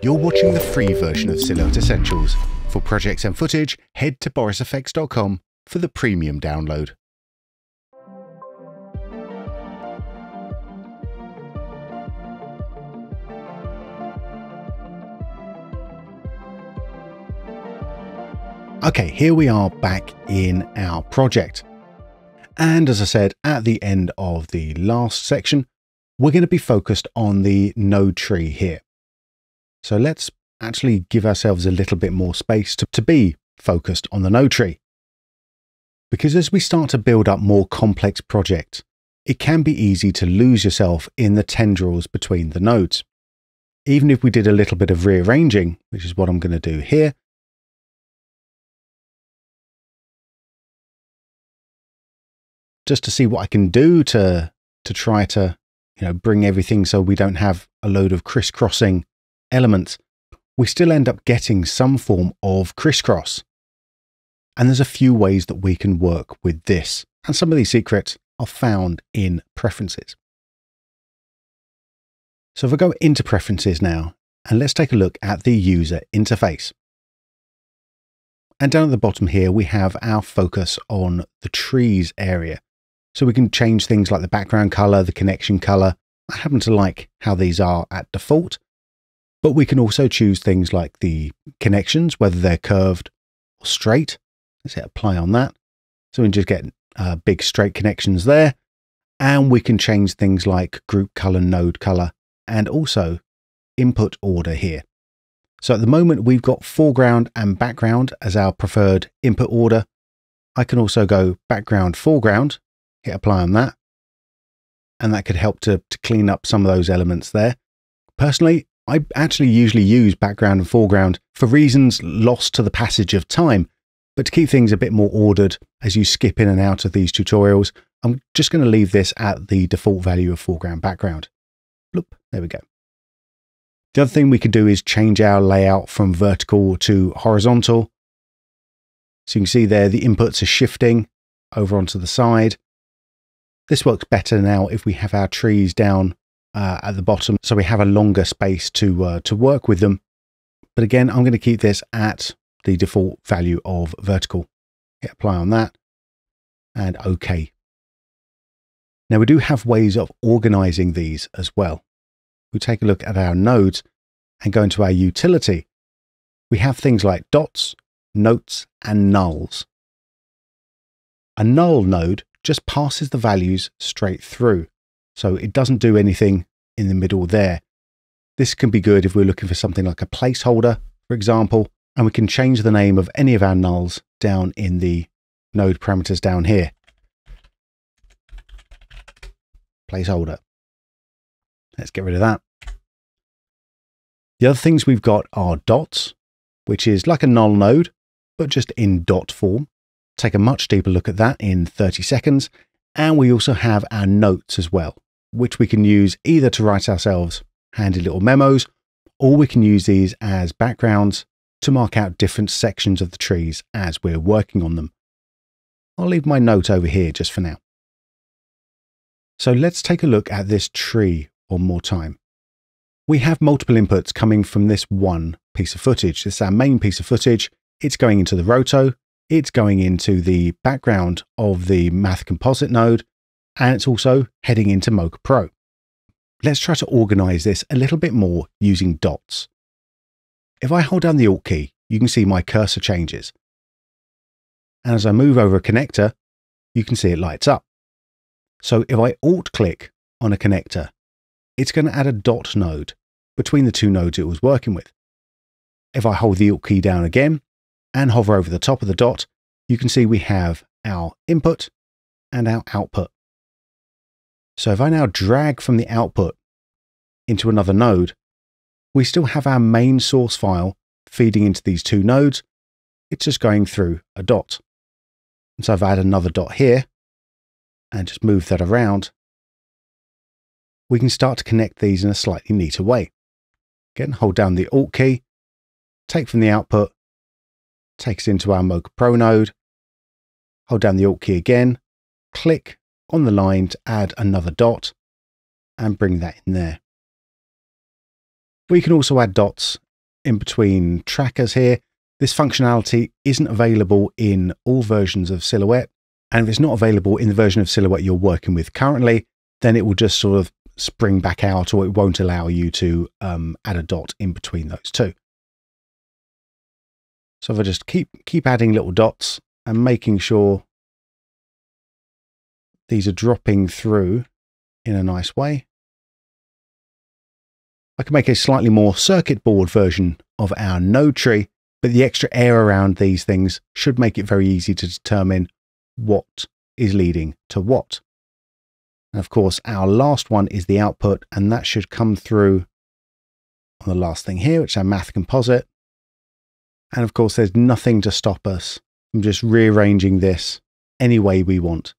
You're watching the free version of Silhouette Essentials. For projects and footage, head to borisfx.com for the premium download. Okay, here we are back in our project. And as I said at the end of the last section, we're going to be focused on the node tree here. So let's actually give ourselves a little bit more space to, to be focused on the node tree. Because as we start to build up more complex projects, it can be easy to lose yourself in the tendrils between the nodes. Even if we did a little bit of rearranging, which is what I'm going to do here, just to see what I can do to to try to you know bring everything so we don't have a load of crisscrossing elements, we still end up getting some form of crisscross. And there's a few ways that we can work with this, and some of these secrets are found in preferences. So if I go into preferences now, and let's take a look at the user interface. And down at the bottom here, we have our focus on the trees area. So we can change things like the background color, the connection color. I happen to like how these are at default, but we can also choose things like the connections, whether they're curved or straight. Let's hit apply on that. So we can just get uh, big straight connections there. And we can change things like group color, node color, and also input order here. So at the moment, we've got foreground and background as our preferred input order. I can also go background, foreground, hit apply on that. And that could help to, to clean up some of those elements there. Personally, I actually usually use background and foreground for reasons lost to the passage of time, but to keep things a bit more ordered as you skip in and out of these tutorials, I'm just going to leave this at the default value of foreground background. Bloop, there we go. The other thing we could do is change our layout from vertical to horizontal. So you can see there the inputs are shifting over onto the side. This works better now if we have our trees down uh, at the bottom, so we have a longer space to uh, to work with them. But again, I'm going to keep this at the default value of vertical. Hit apply on that and OK. Now we do have ways of organizing these as well. We take a look at our nodes and go into our utility. We have things like dots, notes, and nulls. A null node just passes the values straight through. So it doesn't do anything in the middle there. This can be good if we're looking for something like a placeholder, for example, and we can change the name of any of our nulls down in the node parameters down here. Placeholder. Let's get rid of that. The other things we've got are dots, which is like a null node, but just in dot form. Take a much deeper look at that in 30 seconds. And we also have our notes as well which we can use either to write ourselves handy little memos, or we can use these as backgrounds to mark out different sections of the trees as we're working on them. I'll leave my note over here just for now. So let's take a look at this tree one more time. We have multiple inputs coming from this one piece of footage. This is our main piece of footage. It's going into the roto. It's going into the background of the math composite node and it's also heading into Mocha Pro. Let's try to organize this a little bit more using dots. If I hold down the Alt key, you can see my cursor changes. And as I move over a connector, you can see it lights up. So if I Alt click on a connector, it's going to add a dot node between the two nodes it was working with. If I hold the Alt key down again and hover over the top of the dot, you can see we have our input and our output. So if I now drag from the output into another node, we still have our main source file feeding into these two nodes. It's just going through a dot. And so I've added another dot here and just move that around. We can start to connect these in a slightly neater way. Again, hold down the Alt key, take from the output, take us into our Mocha Pro node, hold down the Alt key again, click on the line to add another dot and bring that in there. We can also add dots in between trackers here. This functionality isn't available in all versions of Silhouette. And if it's not available in the version of Silhouette you're working with currently, then it will just sort of spring back out or it won't allow you to um, add a dot in between those two. So if I just keep, keep adding little dots and making sure these are dropping through in a nice way. I can make a slightly more circuit board version of our node tree, but the extra air around these things should make it very easy to determine what is leading to what. And of course, our last one is the output, and that should come through on the last thing here, which is our math composite. And of course, there's nothing to stop us from just rearranging this any way we want.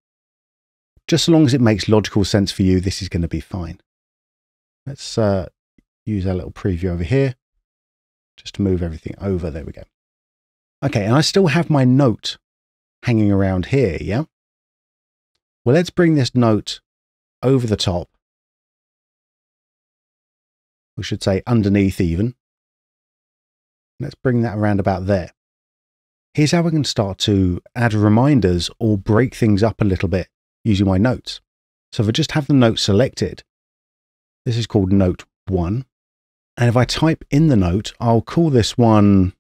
Just so long as it makes logical sense for you, this is going to be fine. Let's uh, use our little preview over here just to move everything over. There we go. Okay, and I still have my note hanging around here, yeah? Well, let's bring this note over the top. We should say underneath even. Let's bring that around about there. Here's how we can start to add reminders or break things up a little bit using my notes. So if I just have the note selected, this is called note one. And if I type in the note, I'll call this one,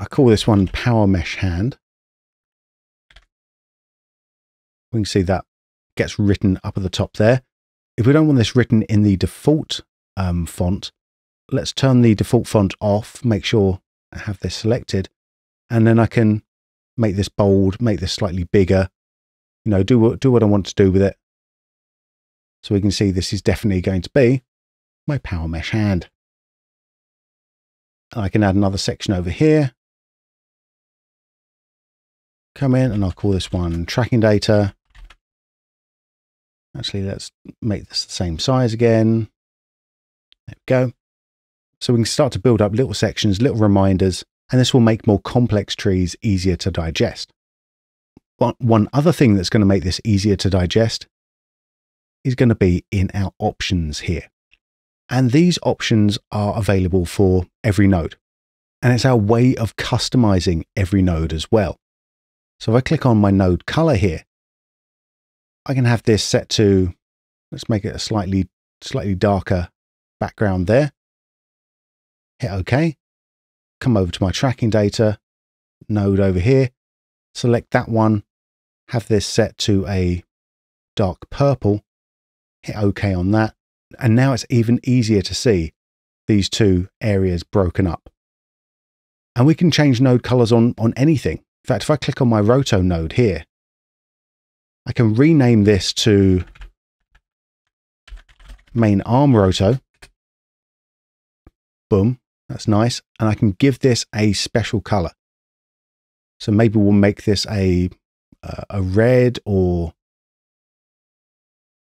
I call this one power mesh hand. We can see that gets written up at the top there. If we don't want this written in the default um, font, let's turn the default font off, make sure I have this selected, and then I can make this bold, make this slightly bigger, you know, do what, do what I want to do with it. So we can see this is definitely going to be my power mesh hand. I can add another section over here. Come in and I'll call this one tracking data. Actually, let's make this the same size again. There we go. So we can start to build up little sections, little reminders, and this will make more complex trees easier to digest. One other thing that's going to make this easier to digest is going to be in our options here. And these options are available for every node. And it's our way of customizing every node as well. So if I click on my node color here, I can have this set to, let's make it a slightly, slightly darker background there. Hit OK. Come over to my tracking data node over here. Select that one. Have this set to a dark purple. Hit OK on that. And now it's even easier to see these two areas broken up. And we can change node colors on, on anything. In fact, if I click on my roto node here, I can rename this to main arm roto. Boom, that's nice. And I can give this a special color. So maybe we'll make this a, uh, a red or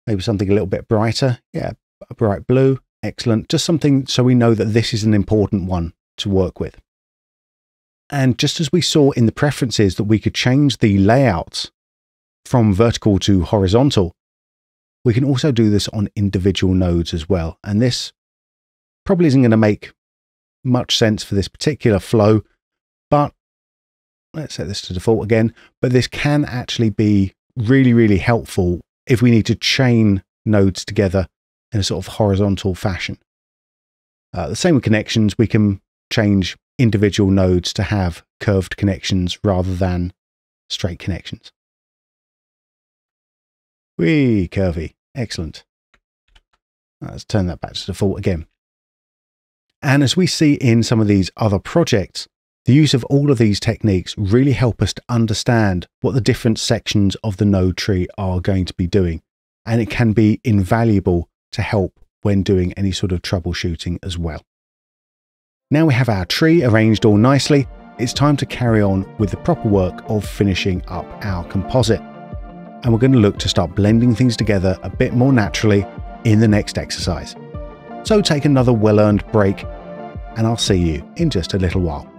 maybe something a little bit brighter. Yeah, a bright blue. Excellent. Just something so we know that this is an important one to work with. And just as we saw in the preferences that we could change the layout from vertical to horizontal, we can also do this on individual nodes as well. And this probably isn't going to make much sense for this particular flow, let's set this to default again. But this can actually be really, really helpful if we need to chain nodes together in a sort of horizontal fashion. Uh, the same with connections, we can change individual nodes to have curved connections rather than straight connections. Wee, curvy. Excellent. Let's turn that back to default again. And as we see in some of these other projects, the use of all of these techniques really help us to understand what the different sections of the node tree are going to be doing. And it can be invaluable to help when doing any sort of troubleshooting as well. Now we have our tree arranged all nicely, it's time to carry on with the proper work of finishing up our composite and we're going to look to start blending things together a bit more naturally in the next exercise. So take another well earned break, and I'll see you in just a little while.